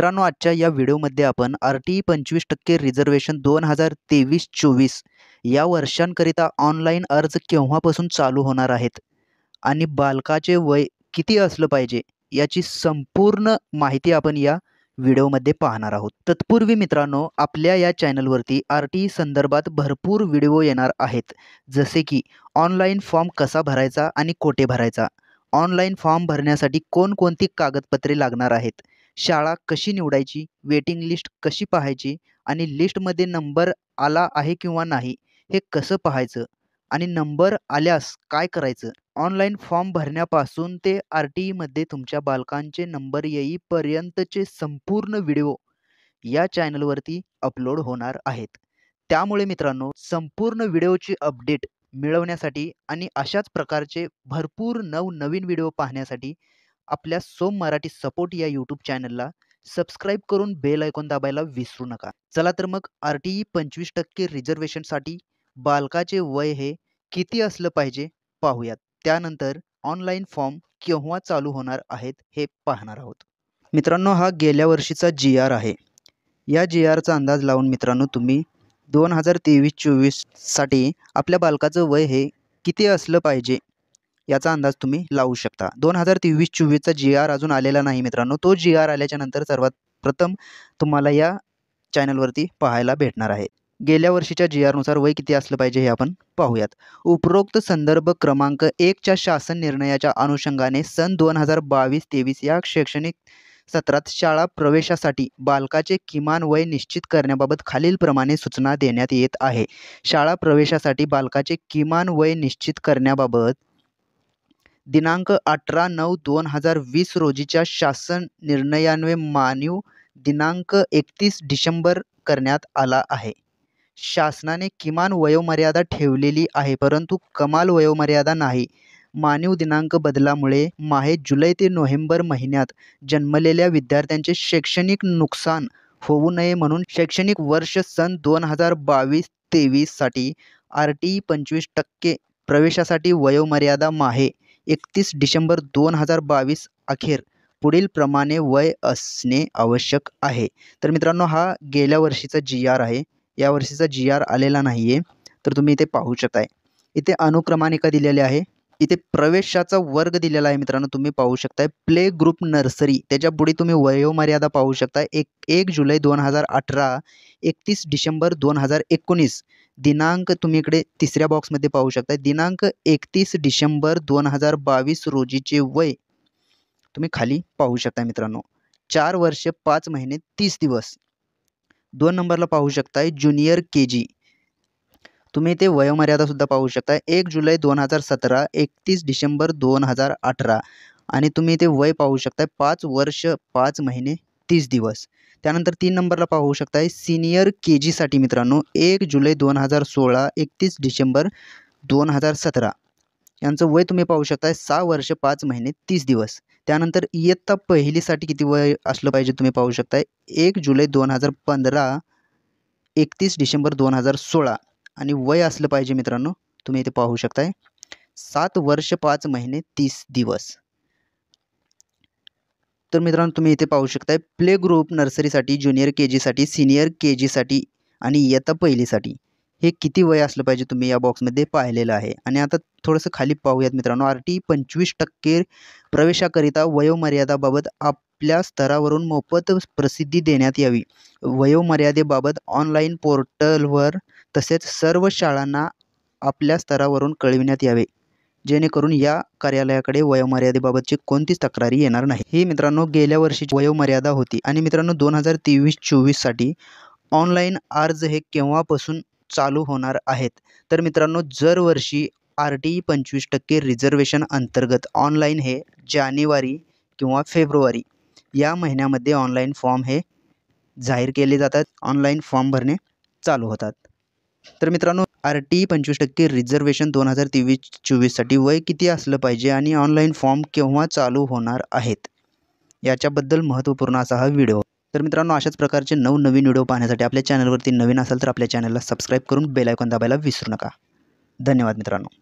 मित्रांनो आजच्या या व्हिडिओमध्ये आपण आर टी ई पंचवीस टक्के रिझर्वेशन दोन हजार तेवीस चोवीस या वर्षांकरिता ऑनलाईन अर्ज केव्हापासून चालू होणार आहेत? आणि बालकाचे वय किती असलं पाहिजे? याची संपूर्ण माहिती आपण या व्हिडिओमध्ये पाहणार आहोत. तत्पूर्वी मित्रांनो आपल्या या चॅनलवरती आर टी ई संदर्भात भरपूर व्हिडिओ येणार आहेत. जसे की ऑनलाईन फॉर्म कसा भरायचा आणि कोठे भरायचा? ऑनलाईन फॉर्म भरण्यासाठी कोणकोणती कागदपत्रे लागणार आहेत? शाळा कशी निवडायची? वेटिंग लिस्ट कशी पाहायची? आणि लिस्टमध्ये नंबर आला आहे किंवा नाही हे कसं पाहायचं? आणि नंबर आल्यास काय करायचं? ऑनलाईन फॉर्म भरण्यापासून ते आर टी ईमध्ये तुमच्या बालकांचे नंबर येईपर्यंतचे संपूर्ण व्हिडिओ या चॅनलवरती अपलोड होणार आहेत. त्यामुळे मित्रांनो संपूर्ण व्हिडिओची अपडेट मिळवण्यासाठी आणि अशाच प्रकारचे भरपूर नवनवीन व्हिडिओ पाहण्यासाठी आपल्या सोम मराठी सपोर्ट या यूट्यूब चॅनलला सबस्क्राईब करून बेल ऐकून दाबायला विसरू नका. चला तर मग आर टी ई पंचवीस टक्के रिझर्वेशनसाठी बालकाचे वय हे किती असलं पाहिजे पाहूयात. त्यानंतर ऑनलाईन फॉर्म केव्हा चालू होणार आहेत हे पाहणार आहोत. मित्रांनो हा गेल्या वर्षीचा जी आर आहे. या जी आरचा अंदाज लावून मित्रांनो तुम्ही दोन हजार तेवीस चोवीससाठी आपल्या बालकाचं वय हे किती असलं पाहिजे याचा अंदाज तुम्ही लावू शकता. दोन हजार तेवीस चोवीसचा जी आर अजून आलेला नाही मित्रांनो. तो जी आर आल्याच्यानंतर सर्वात प्रथम तुम्हाला या चॅनलवरती पाहायला भेटणार आहे. गेल्या वर्षीच्या जी आरनुसार वय किती असलं पाहिजे हे आपण पाहूयात. उपरोक्त संदर्भ क्रमांक एकच्या शासन निर्णयाच्या अनुषंगाने सन दोन हजार बावीस तेवीस या शैक्षणिक सत्रात शाळा प्रवेशासाठी बालकाचे किमान वय निश्चित करण्याबाबत खालीलप्रमाणे सूचना देण्यात येत आहे. शाळा प्रवेशासाठी बालकाचे किमान वय निश्चित करण्याबाबत दिनांक अठरा नऊ दोन हजार वीस रोजीच्या शासन निर्णयान्वये मानीव दिनांक एकतीस डिसेंबर करण्यात आला आहे. शासनाने किमान वयोमर्यादा ठेवलेली आहे परंतु कमाल वयोमर्यादा नाही. मानव दिनांक बदलामुळे माहे जुलै ते नोव्हेंबर महिन्यात जन्मलेल्या विद्यार्थ्यांचे शैक्षणिक नुकसान होऊ नये म्हणून शैक्षणिक वर्ष सन दोन हजार बावीस तेवीससाठी आर टी ई पंचवीस टक्के प्रवेशासाठी वयोमर्यादा माहे एकतीस डिसेंबर दोन हजार बावीस अखेर पुढील प्रमाणे वय असणे आवश्यक आहे. तर मित्रांनो हा गेल्या वर्षीचा जी आर आहे. या वर्षीचा जी आर आलेला नाही आहे तर तुम्ही इथे पाहू शकताय. इथे अनुक्रमानिका दिलेली आहे. इथे प्रवेशाचा वर्ग दिलेला आहे मित्रांनो तुम्ही पाहू शकताय. प्ले ग्रुप नर्सरी त्याच्या पुढे तुम्ही वयोमर्यादा पाहू शकताय. एक एक जुलै दोन हजार अठरा एकतीस डिसेंबर दोन हजार एकोणीस. दिनांक तुम्ही इकडे तिसऱ्या बॉक्समध्ये पाहू शकता. दिनांक एकतीस डिसेंबर दोन हजार बावीस रोजीचे वय तुम्ही खाली पाहू शकता मित्रांनो. चार वर्ष पाच महिने तीस दिवस. दोन नंबरला पाहू शकताय ज्युनियर के जी तुम्ही ते वयोमर्यादासुद्धा पाहू शकता एक जुलै दोन हजार सतरा एकतीस डिसेंबर दोन हजार अठरा. आणि तुम्ही ते वय पाहू शकताय पाच वर्ष पाच महिने तीस दिवस. त्यानंतर तीन नंबरला पाहू शकताय सिनियर के जीसाठी मित्रांनो एक जुलै दोन हजार सोळा एकतीस डिसेंबर दोन हजार सतरा. यांचं वय तुम्ही पाहू शकताय सहा वर्ष पाच महिने तीस दिवस. त्यानंतर इयत्ता पहिलीसाठी किती वय असलं पाहिजे तुम्ही पाहू शकताय एक जुलै दोन हजार पंधरा एकतीस डिसेंबर दोन हजार सोळा. आणि वय असलं पाहिजे मित्रांनो तुम्ही इथे पाहू शकताय सात वर्ष पाच महिने तीस दिवस. तर मित्रांनो तुम्ही इथे पाहू शकताय प्ले ग्रुप नर्सरीसाठी ज्युनियर के जीसाठी सिनियर के जीसाठी आणि इयत्ता पहिलीसाठी. हे किती वय असलं पाहिजे तुम्ही या बॉक्समध्ये पाहिलेलं आहे. आणि आता थोडंसं खाली पाहूयात मित्रांनो आर टी पंचवीस टक्के प्रवेशाकरिता वयोमर्यादाबाबत आपल्या स्तरावरून मोफत प्रसिद्धी देण्यात यावी. वयोमर्यादेबाबत ऑनलाईन पोर्टलवर तसेच सर्व शाळांना आपल्या स्तरावरून कळविण्यात यावे. जेणेकरून या कार्यालयाकडे वयोमर्यादेबाबतची कोणतीच तक्रारी येणार नाही. ही मित्रांनो गेल्या वर्षीची वयोमर्यादा होती आणि मित्रांनो दोन हजार तेवीस चोवीससाठी ऑनलाईन अर्ज हे केव्हापासून चालू होणार आहेत? तर मित्रांनो दरवर्षी आर टी ई पंचवीस टक्के रिझर्वेशन अंतर्गत ऑनलाईन हे जानेवारी किंवा फेब्रुवारी या महिन्यामध्ये ऑनलाईन फॉर्म हे जाहीर केले जातात. ऑनलाईन फॉर्म भरणे चालू होतात. तर मित्रांनो आर टी पंचवीस टक्के रिझर्वेशन दोन हजार तेवीस चोवीससाठी वय किती असलं पाहिजे आणि ऑनलाईन फॉर्म केव्हा चालू होणार आहेत? याच्याबद्दल महत्त्वपूर्ण असा हा व्हिडिओ. तर मित्रांनो अशाच प्रकारचे नवनवीन व्हिडिओ पाहण्यासाठी आपल्या चॅनलवरती नवीन असाल तर आपल्या चॅनलला सबस्क्राईब करून बेलायकॉन दाबायला विसरू नका. धन्यवाद मित्रांनो.